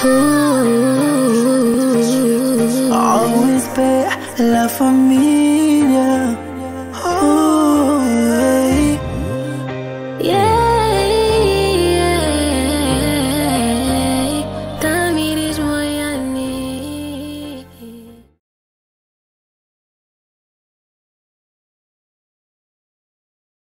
Ooh, always la familia. Ooh, yeah.